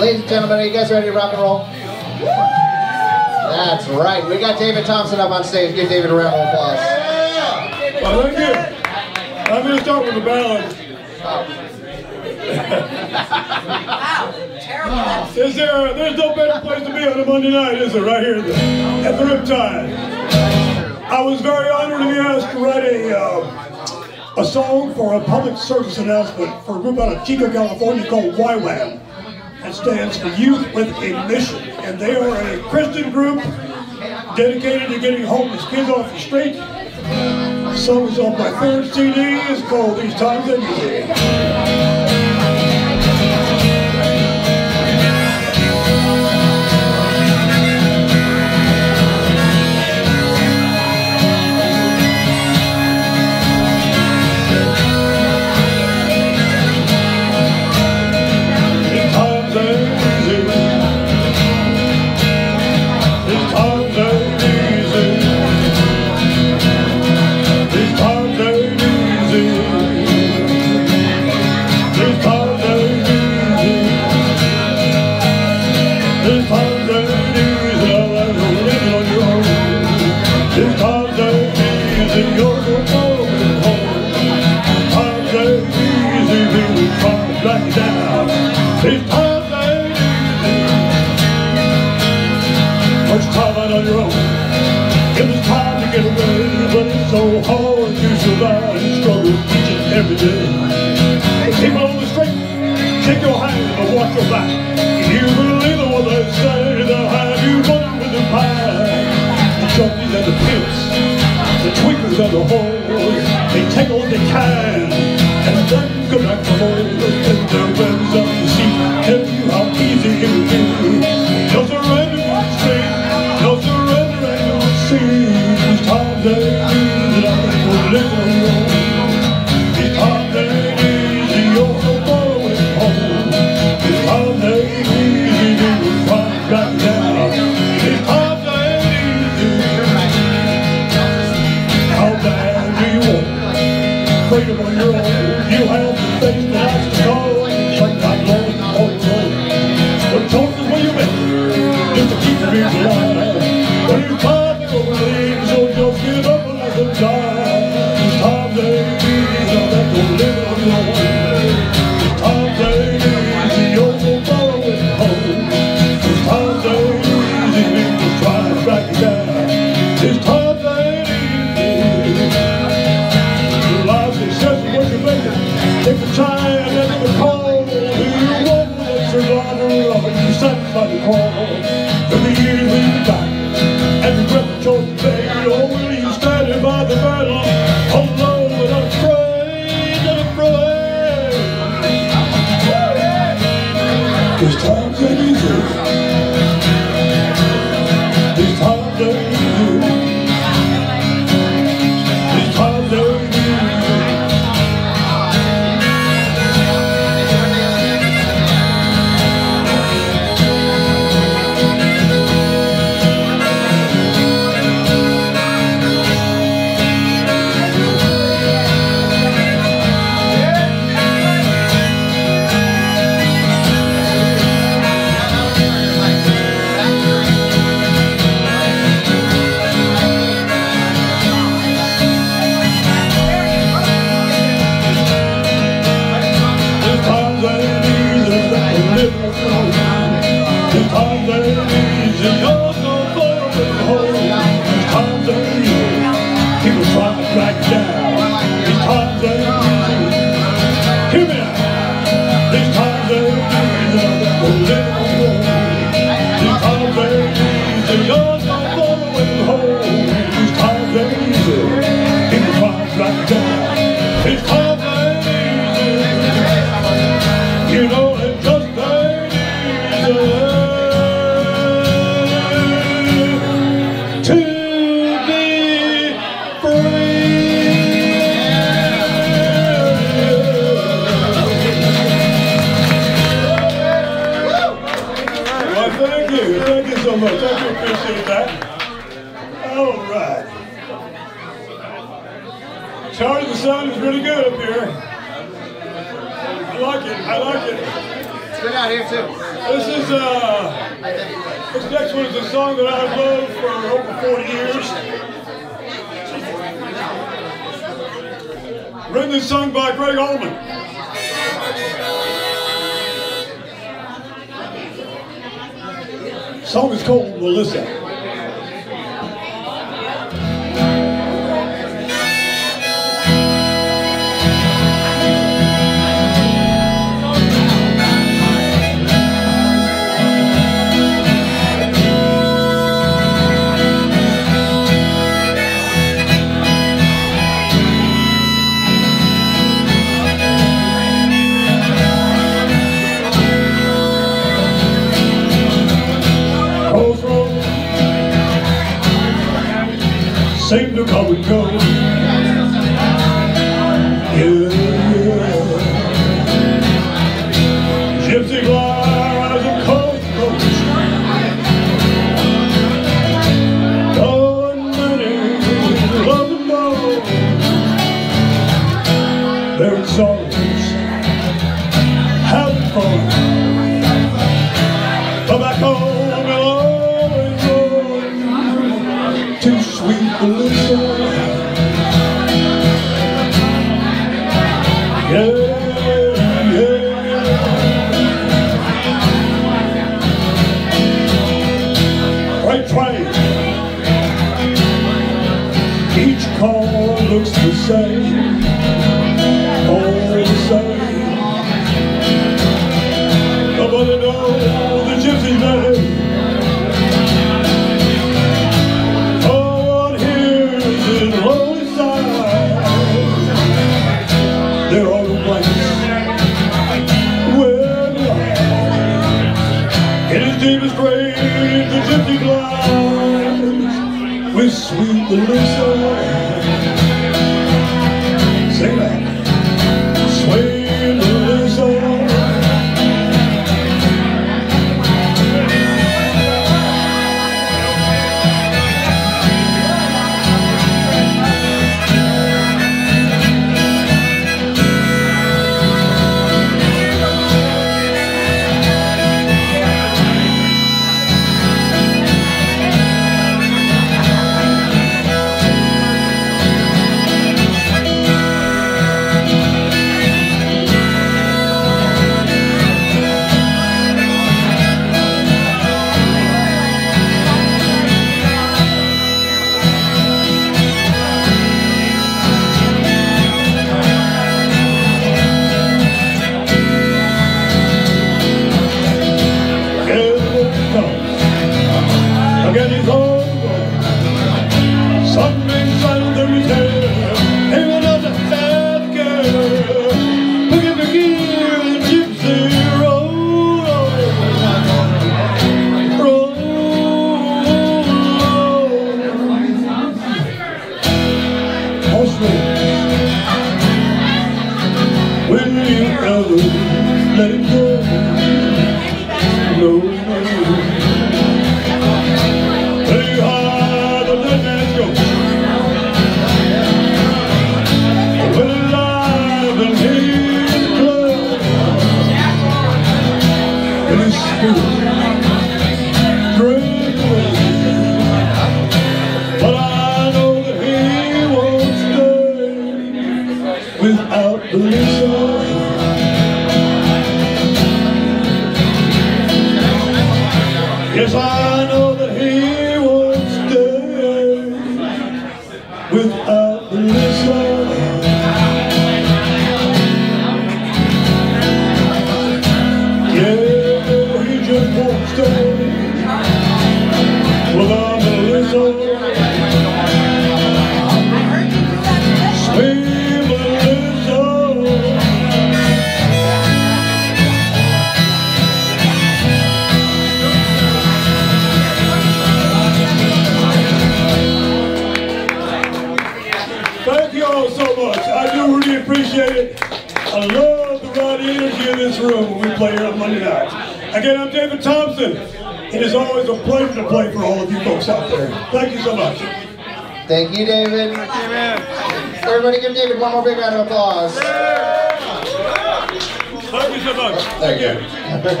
Ladies and gentlemen, are you guys ready to rock and roll? That's right. We got David Thompson up on stage. Give David a round of applause. Well, thank you. I'm going to start with the ballad. Wow, terrible. Is there, there's no better place to be on a Monday night, is there? Right here at the, at the Riptide. I was very honored to be asked to write a, uh, a song for a public service announcement for a group out of Chico, California called YWAM. That stands for Youth with a Mission. And they are a Christian group dedicated to getting homeless kids off the street. The song is on my third CD. It's called These Times Ain't Easy. Out on your own. It was time to get away, but it's so hard to survive and struggle each and every day. People on the street, shake your hand and watch your back. If you believe what they say, they'll have you running with the pie. The junkies and the pimps, the tweakers and the whores, they take all they can and then go back to home But choices will you make, just to keep your dreams alive. Call. These The is really good up here. I like it. I like it. It's good out here, too. This is, uh, this next one is a song that I've loved for over 40 years. Written and sung by Gregg Allman. Song is called Melissa. Seem to come and go. Each call looks the same, sweet Melissa. Let it go No, no Play hard he's close And his spirit I love the right energy in this room when we play here on Monday nights. Again, I'm David Thompson. It is always a pleasure to play for all of you folks out there. Thank you so much. Thank you, David. Thank you, man. Everybody give David one more big round of applause. Thank you so much. Thank you.